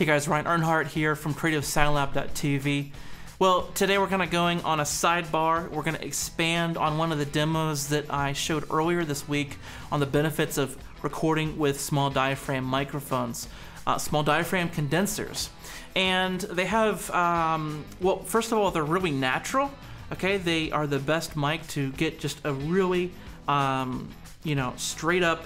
Hey guys, Ryan Earnhardt here from CreativeSoundLab.tv. Well, today we're kind of going on a sidebar. We're going to expand on one of the demos that I showed earlier this week on the benefits of recording with small diaphragm microphones, uh, small diaphragm condensers. And they have, um, well, first of all, they're really natural. Okay, they are the best mic to get just a really, um, you know, straight up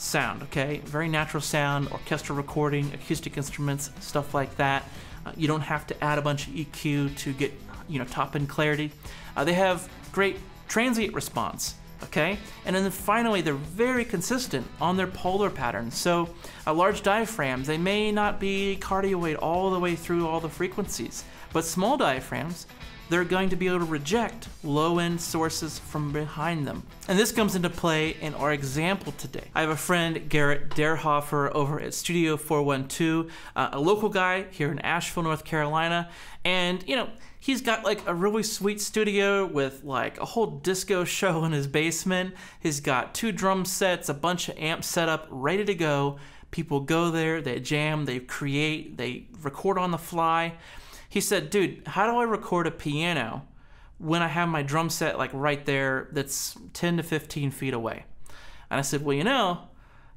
sound, okay? Very natural sound, orchestral recording, acoustic instruments, stuff like that. Uh, you don't have to add a bunch of EQ to get, you know, top end clarity. Uh, they have great transient response, okay? And then finally, they're very consistent on their polar patterns. So, a large diaphragms, they may not be cardioid all the way through all the frequencies, but small diaphragms, they're going to be able to reject low-end sources from behind them. And this comes into play in our example today. I have a friend, Garrett Derhofer, over at Studio 412, uh, a local guy here in Asheville, North Carolina, and you know, he's got like a really sweet studio with like a whole disco show in his basement. He's got two drum sets, a bunch of amps set up, ready to go. People go there, they jam, they create, they record on the fly. He said, dude, how do I record a piano when I have my drum set like right there that's 10 to 15 feet away? And I said, well, you know,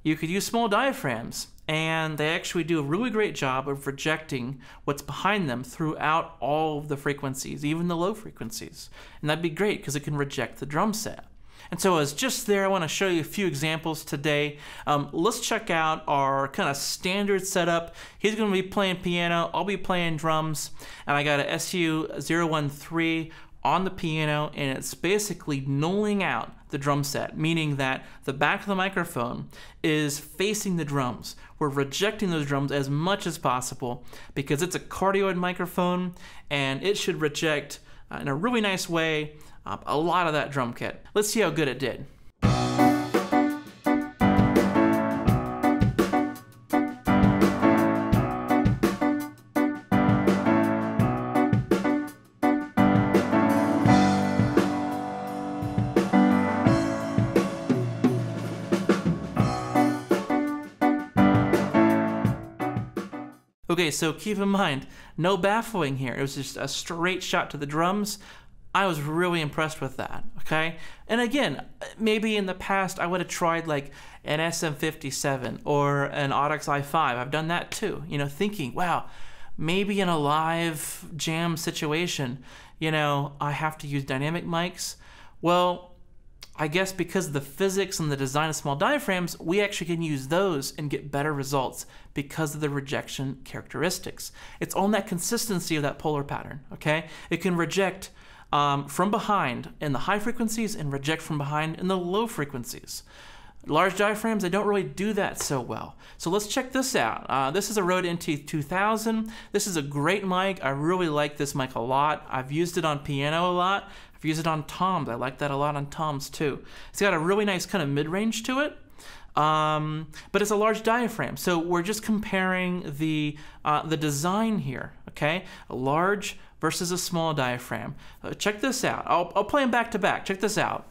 you could use small diaphragms and they actually do a really great job of rejecting what's behind them throughout all of the frequencies, even the low frequencies. And that'd be great because it can reject the drum set. And so as just there, I want to show you a few examples today. Um, let's check out our kind of standard setup. He's going to be playing piano, I'll be playing drums, and I got a SU013 on the piano and it's basically nulling out the drum set, meaning that the back of the microphone is facing the drums. We're rejecting those drums as much as possible because it's a cardioid microphone and it should reject uh, in a really nice way a lot of that drum kit. Let's see how good it did. Okay, so keep in mind, no baffling here. It was just a straight shot to the drums. I was really impressed with that. Okay. And again, maybe in the past I would have tried like an SM57 or an Audix i5. I've done that too. You know, thinking, wow, maybe in a live jam situation, you know, I have to use dynamic mics. Well, I guess because of the physics and the design of small diaphragms, we actually can use those and get better results because of the rejection characteristics. It's on that consistency of that polar pattern, okay? It can reject um, from behind in the high frequencies and reject from behind in the low frequencies. Large diaphragms, they don't really do that so well. So let's check this out. Uh, this is a Rode NT2000. This is a great mic. I really like this mic a lot. I've used it on piano a lot. I've used it on toms. I like that a lot on toms too. It's got a really nice kind of mid-range to it. Um, but it's a large diaphragm. So we're just comparing the, uh, the design here, okay? A large versus a small diaphragm. Uh, check this out. I'll, I'll play them back to back. Check this out.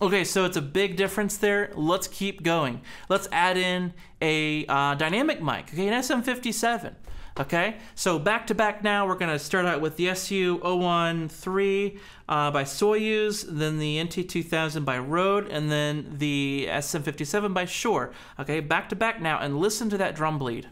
Okay, so it's a big difference there. Let's keep going. Let's add in a uh, dynamic mic, okay, an SM57. Okay, so back to back now, we're to start out with the SU013 uh, by Soyuz, then the NT2000 by Rode, and then the SM57 by Shure. Okay, back to back now, and listen to that drum bleed.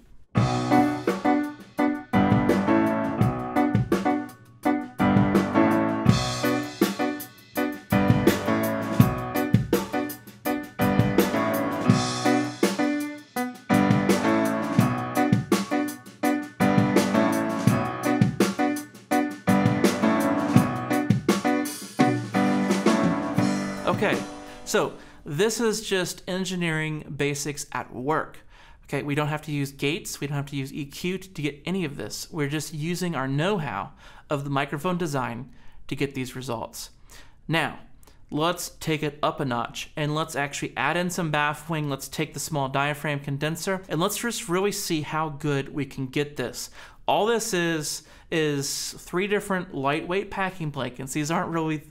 Okay, so this is just engineering basics at work. Okay, we don't have to use gates, we don't have to use EQ to get any of this. We're just using our know-how of the microphone design to get these results. Now, let's take it up a notch and let's actually add in some baffling. Let's take the small diaphragm condenser and let's just really see how good we can get this. All this is is three different lightweight packing blankets. These aren't really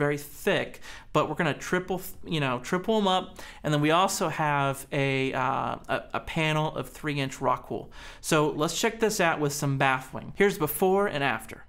very thick, but we're gonna triple, you know, triple them up. And then we also have a, uh, a, a, panel of three inch rock wool. So let's check this out with some baffling. Here's before and after.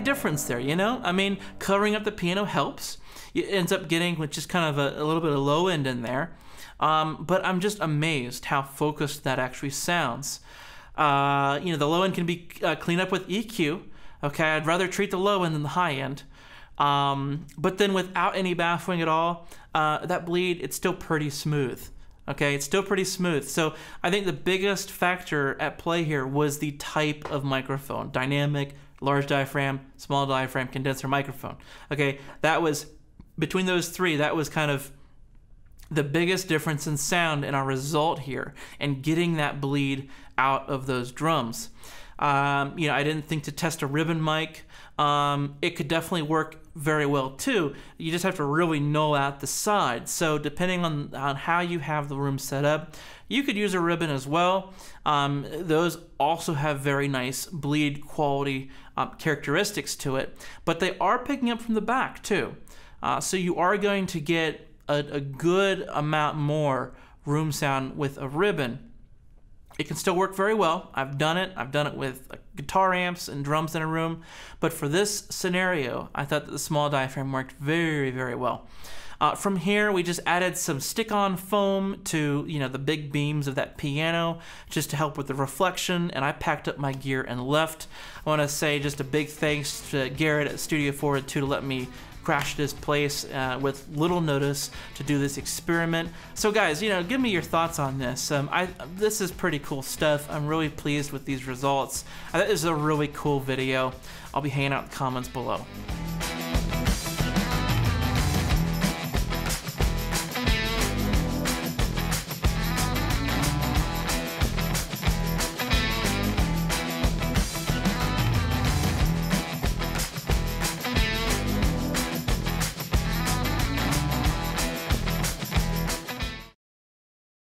Big difference there, you know? I mean, covering up the piano helps. It ends up getting with just kind of a, a little bit of low end in there. Um, but I'm just amazed how focused that actually sounds. Uh, you know, the low end can be uh, cleaned up with EQ. Okay, I'd rather treat the low end than the high end. Um, but then without any baffling at all, uh, that bleed, it's still pretty smooth. Okay, it's still pretty smooth. So I think the biggest factor at play here was the type of microphone, dynamic, large diaphragm, small diaphragm, condenser microphone. Okay, that was between those three, that was kind of the biggest difference in sound in our result here and getting that bleed out of those drums. Um, you null, I didn't think to test a ribbon mic. Um, it could definitely work very well too. You just have to really know out the side. So depending on, on how you have the room set up, you could use a ribbon as well. Um, those also have very nice bleed quality um, characteristics to it, but they are picking up from the back too. Uh, so you are going to get a, a good amount more room sound with a ribbon. It can still work very well. I've done it. I've done it with guitar amps and drums in a room. But for this scenario, I thought that the small diaphragm worked very, very well. Uh, from here, we just added some stick-on foam to you know the big beams of that piano just to help with the reflection, and I packed up my gear and left. I want to say just a big thanks to Garrett at Studio 402 to let me crashed this place uh, with little notice to do this experiment. So guys, you know, give me your thoughts on this. Um, I This is pretty cool stuff. I'm really pleased with these results. I thought this is a really cool video. I'll be hanging out in the comments below.